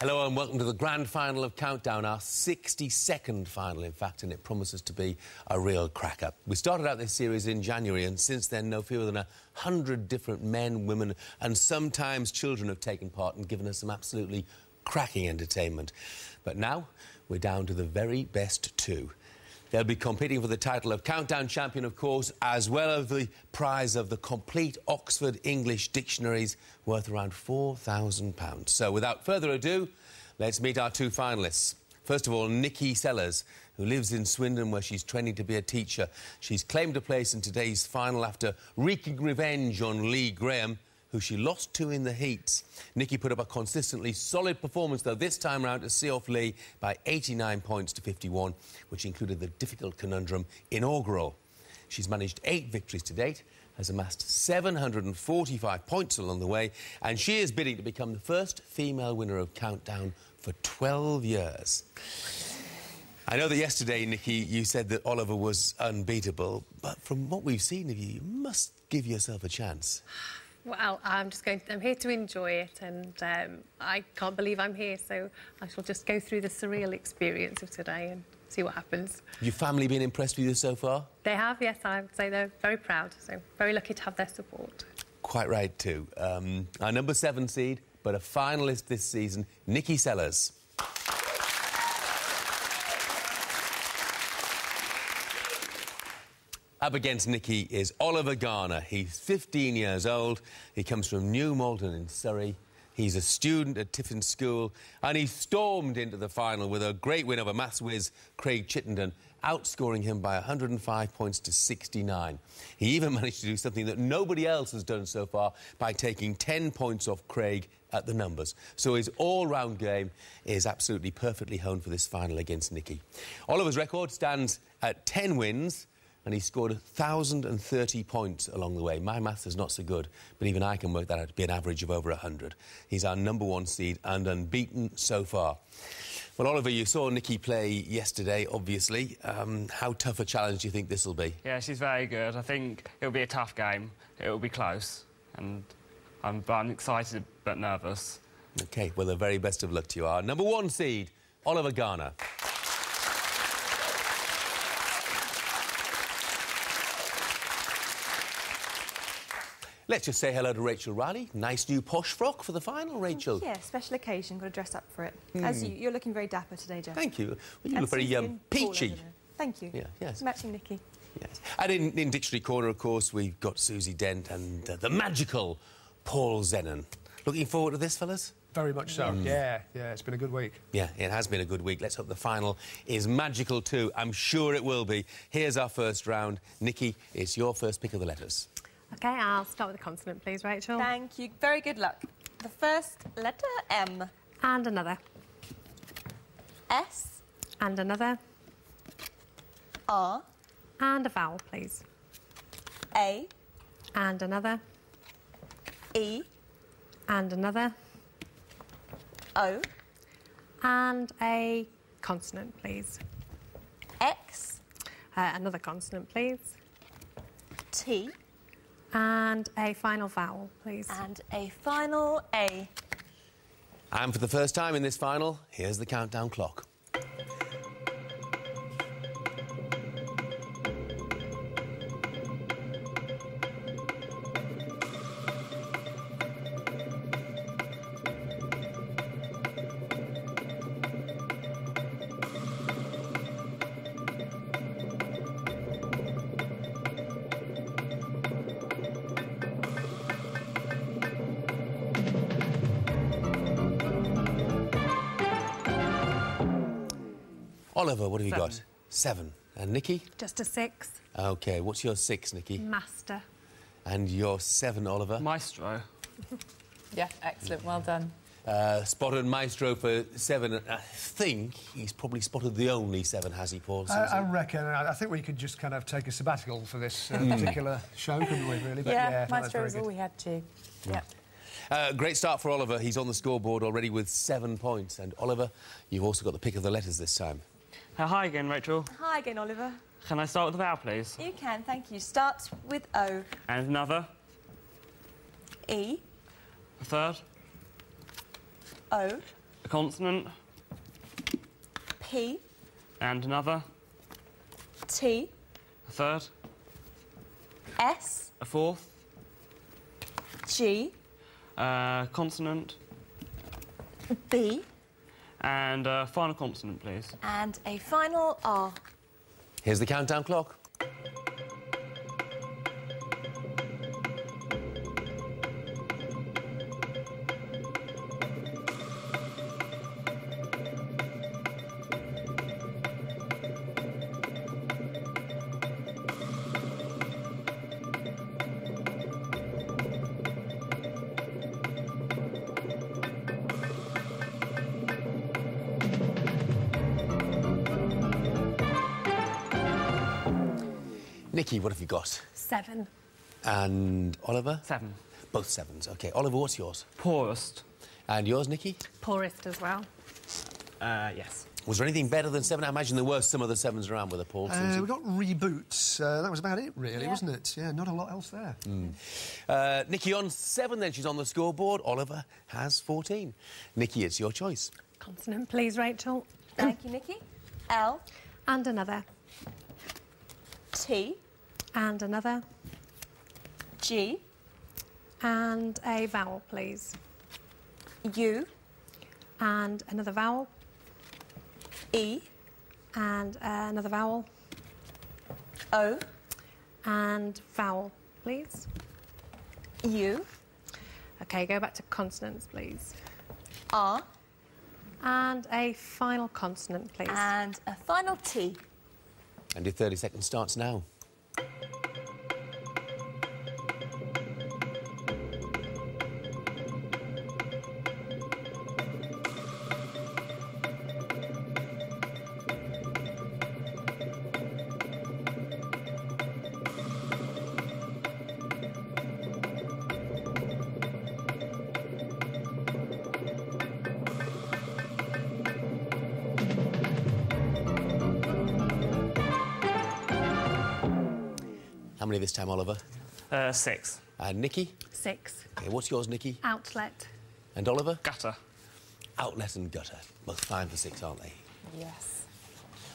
Hello and welcome to the grand final of Countdown, our 62nd final, in fact, and it promises to be a real cracker. We started out this series in January, and since then, no fewer than a hundred different men, women, and sometimes children have taken part and given us some absolutely cracking entertainment. But now, we're down to the very best two. They'll be competing for the title of Countdown Champion, of course, as well as the prize of the complete Oxford English dictionaries worth around £4,000. So, without further ado, let's meet our two finalists. First of all, Nicki Sellars, who lives in Swindon where she's training to be a teacher. She's claimed a place in today's final after wreaking revenge on Lee Graham who she lost to in the heats. Nicki put up a consistently solid performance, though, this time round to see off Lee by 89 points to 51, which included the difficult conundrum inaugural. She's managed eight victories to date, has amassed 745 points along the way, and she is bidding to become the first female winner of Countdown for 12 years. I know that yesterday, Nicki, you said that Oliver was unbeatable, but from what we've seen of you, you must give yourself a chance. Well, I'm just going. To, I'm here to enjoy it, and um, I can't believe I'm here. So I shall just go through the surreal experience of today and see what happens. Your family been impressed with you so far? They have, yes. I would say they're very proud. So very lucky to have their support. Quite right too. Um, our number seven seed, but a finalist this season, Nicki Sellars. Up against Nicki is Oliver Garner. He's 15 years old. He comes from New Malden in Surrey. He's a student at Tiffin School, and he stormed into the final with a great win over maths whiz Craig Chittenden, outscoring him by 105 points to 69. He even managed to do something that nobody else has done so far by taking 10 points off Craig at the numbers. So his all-round game is absolutely perfectly honed for this final against Nicki. Oliver's record stands at 10 wins, and he scored 1,030 points along the way. My maths is not so good, but even I can work that out to be an average of over 100. He's our number one seed and unbeaten so far. Well, Oliver, you saw Nicki play yesterday, obviously. Um, how tough a challenge do you think this will be? Yeah, she's very good. I think it'll be a tough game. It'll be close, and I'm, I'm excited but nervous. OK, well, the very best of luck to you. Our number one seed, Oliver Garner. Let's just say hello to Rachel Riley. Nice new posh frock for the final, Rachel. Yeah, special occasion. Got to dress up for it. Mm. As you, you're looking very dapper today, Jeff. Thank you. Well, you and look very um, peachy. Thank you. Yeah, yes. Matching Nicki. Yes. And in, in Dictionary Corner, of course, we've got Susie Dent and uh, the magical Paul Zenon. Looking forward to this, fellas? Very much so. Mm. Yeah, yeah, it's been a good week. Yeah, it has been a good week. Let's hope the final is magical too. I'm sure it will be. Here's our first round. Nicki, it's your first pick of the letters. OK, I'll start with a consonant, please, Rachel. Thank you. Very good luck. The first letter, M. And another. S. And another. R. And a vowel, please. A. And another. E. And another. O. And a consonant, please. X. Uh, another consonant, please. T. And a final vowel, please. And a final A. And for the first time in this final, here's the countdown clock. Oliver, what have Seven. you got? Seven. And Nicki? Just a six. OK, what's your six, Nicki? Master. And your seven, Oliver? Maestro. yeah, excellent. Well done. Uh, spotted Maestro for seven. I think he's probably spotted the only seven, has he, Paul? I, I reckon. I think we could just kind of take a sabbatical for this uh, hmm. particular show, couldn't we, really? But, yeah, yeah Maestro was all we had to. Yeah. Uh, great start for Oliver. He's on the scoreboard already with seven points. And Oliver, you've also got the pick of the letters this time. Uh, hi again, Rachel. Hi again, Oliver. Can I start with the vowel, please? You can, thank you. Starts with O. And another? E. A third? O. A consonant. P, And another. T, A third. S, A fourth. G, Uh, consonant. B, And a final consonant, please. and a final R. Here's the countdown clock. Nicki, what have you got? Seven. And Oliver? Seven. Both sevens. OK. Oliver, what's yours? Poorest. And yours, Nicki? Poorest as well. Uh, yes. Was there anything better than seven? I imagine there were some other sevens around with a Paul. Uh, Susie. we got reboots. Uh, that was about it, really, Yeah. wasn't it? Yeah, not a lot else there. Uh, Nicki on seven, then she's on the scoreboard. Oliver has 14. Nicki, it's your choice. Consonant, please, Rachel. Thank you, Nikki. L, And another. T, And another. G, And a vowel, please. U, And another vowel. E, And uh, another vowel. O, And vowel, please. U, OK, go back to consonants, please. R, And a final consonant, please. and a final T. And your 30 seconds starts now. How many this time, Oliver? Uh, six. And Nicki? Six. OK, what's yours, Nicki? Outlet. And Oliver? Gutter. Outlet and gutter. Both fine for six, aren't they? Yes.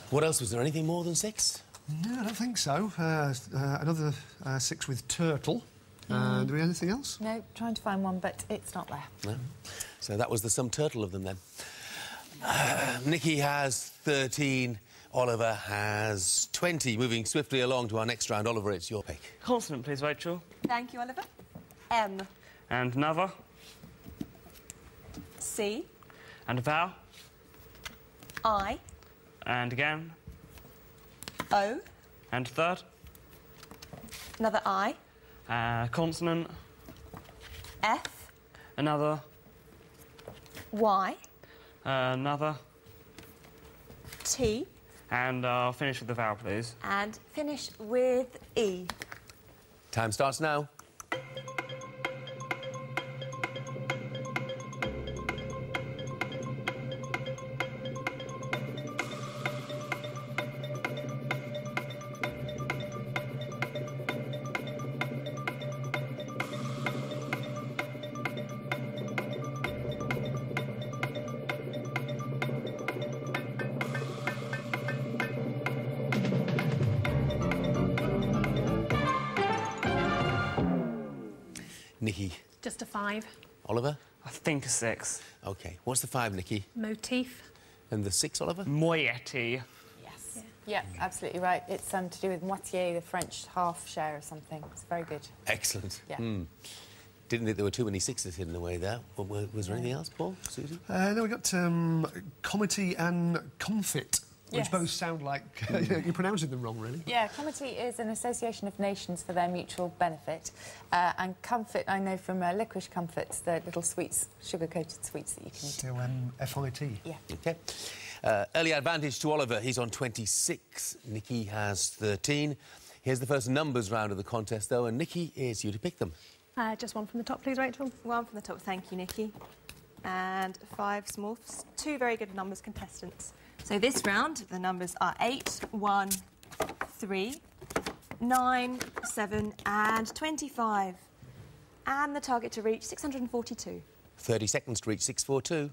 What else? Was there anything more than six? No, I don't think so. Uh, uh, another uh, six with turtle. Uh, do we have anything else? No, trying to find one, but it's not there. No. So that was the sum turtle of them then. Uh, Nicki has 13. Oliver has 20. Moving swiftly along to our next round. Oliver, it's your pick. Consonant, please, Rachel. Thank you, Oliver. M, And another. C, And a vowel. I, And again. O, And third. another I, Uh, consonant. F, Another. Y, Uh, another. T, And I'll finish with the vowel, please. and finish with E. Time starts now. Nicki. Just a five. Oliver? I think a six. OK. What's the five, Nicki? Motif. And the six, Oliver? Moiety. Yes. Yeah, absolutely right. It's um, to do with moitié, the French half share or something. It's very good. Excellent. Yeah. Hmm. Didn't think there were too many sixes hidden away there. Wa- wa- Was there anything else, Paul? Susie? Uh, no, we got um, comity and comfit, which Yes. both sound like you're pronouncing them wrong, really. Yeah, Comity is an association of nations for their mutual benefit. Uh, and Comfit, I know from uh, licorice comfits, the little sweets, sugar-coated sweets that you can... Still um, F-I-T. Yeah. OK. Uh, early advantage to Oliver. He's on 26. Nicki has 13. Here's the first numbers round of the contest, though, and Nicki, is you to pick them. Uh, just one from the top, please, Rachel. One from the top, thank you, Nicki. And five smorfs, two very good numbers contestants. So this round, the numbers are 8, 1, 3, 9, 7, and 25. And the target to reach 642. 30 seconds to reach 642.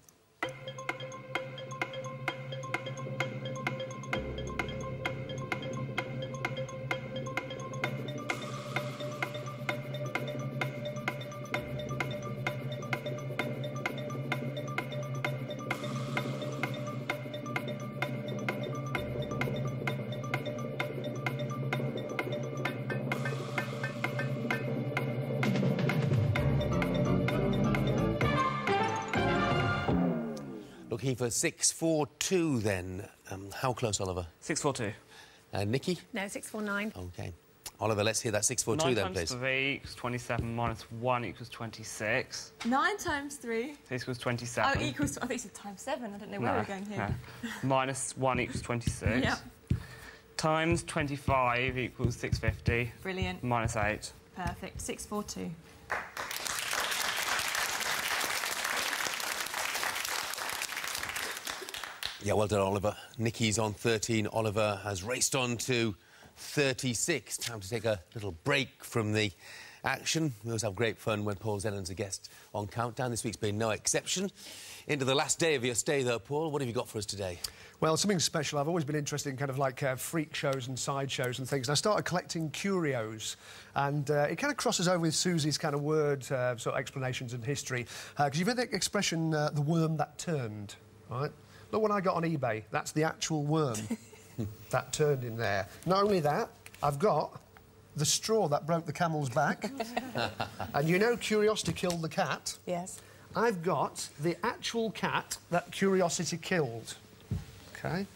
Looking for 642 then. Um, how close, Oliver? 642. Uh, Nicki? No, 649. OK. Oliver, let's hear that 642 then, please. 9 times 3 equals 27, minus 1 equals 26. 9 times 3. This equals 27. Oh, equals. I think it's times 7. I don't know where No, we're going here. no. Minus 1 equals 26. Yep. Times 25 equals 650. Brilliant. Minus 8. Perfect. 642. Yeah, well done, Oliver. Nicki's on 13. Oliver has raced on to 36. Time to take a little break from the action. We always have great fun when Paul Zenon's a guest on Countdown. This week's been no exception. Into the last day of your stay, though, Paul. What have you got for us today? Well, something special. I've always been interested in kind of like uh, freak shows and side shows and things. And I started collecting curios, and uh, it kind of crosses over with Susie's kind of word uh, sort of explanations and history. Because you've heard the expression uh, "the worm that turned," right? Look what I got on eBay. That's the actual worm that turned in there. Not only that, I've got the straw that broke the camel's back. and you know, curiosity killed the cat. Yes. I've got the actual cat that Curiosity killed. OK?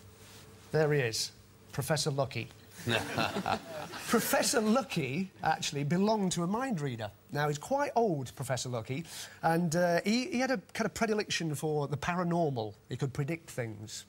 There he is, Professor Lucky. Professor Lucky actually belonged to a mind reader. Now, he's quite old, Professor Lucky, and uh, he, he had a kind of predilection for the paranormal. He could predict things.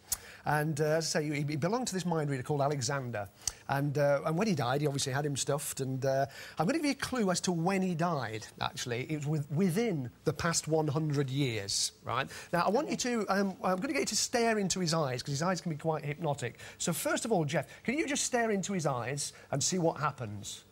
And uh, as I say, he, he belonged to this mind reader called Alexander. And, uh, and when he died, he obviously had him stuffed. And uh, I'm going to give you a clue as to when he died, actually. It was with, within the past 100 years, right? Now, I want you to... Um, I'm going to get you to stare into his eyes, because his eyes can be quite hypnotic. So, first of all, Jeff, can you just stare into his eyes and see what happens?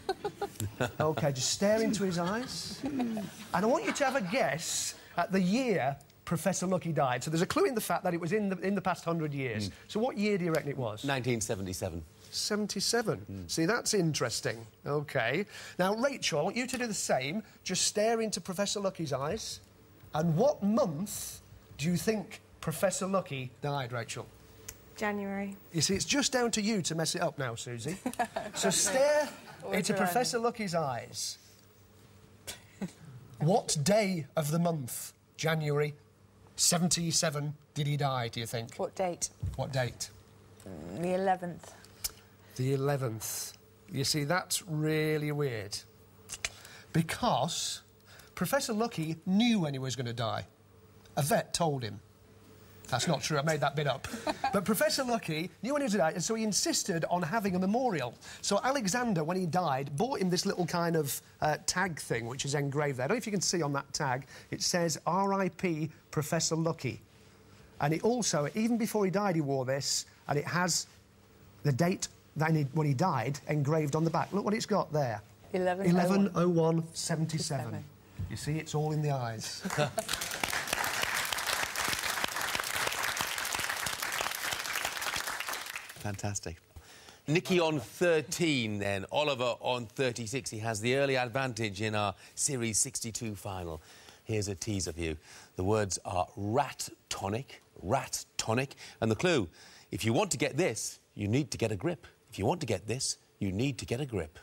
OK, just stare into his eyes. And I want you to have a guess at the year Professor Lucky died. So there's a clue in the fact that it was in the, in the past hundred years. Hmm. So what year do you reckon it was? 1977. 77. Hmm. See, that's interesting. OK. Now, Rachel, I want you to do the same. Just stare into Professor Lucky's eyes. And what month do you think Professor Lucky died, Rachel? January. You see, it's just down to you to mess it up now, Susie. so stare into trying. Professor Lucky's eyes. what day of the month, January 77, did he die, do you think? What date? What date? The 11th. The 11th. You see, that's really weird. Because Professor Lucky knew when he was going to die. A vet told him. That's not true, I made that bit up. but Professor Lucky knew when he was going to die, and so he insisted on having a memorial. So Alexander, when he died, bought him this little kind of uh, tag thing, which is engraved there. I don't know if you can see on that tag. It says R.I.P. Professor Lucky. And it also, even before he died, he wore this, and it has the date that he, when he died engraved on the back. Look what it's got there. 1101. 1101 77. You see, it's all in the eyes. Fantastic. Nicki on 13 then, Oliver on 36. He has the early advantage in our Series 62 final. Here's a teaser for you. The words are rat tonic, rat tonic, and the clue, if you want to get this, you need to get a grip. If you want to get this, you need to get a grip.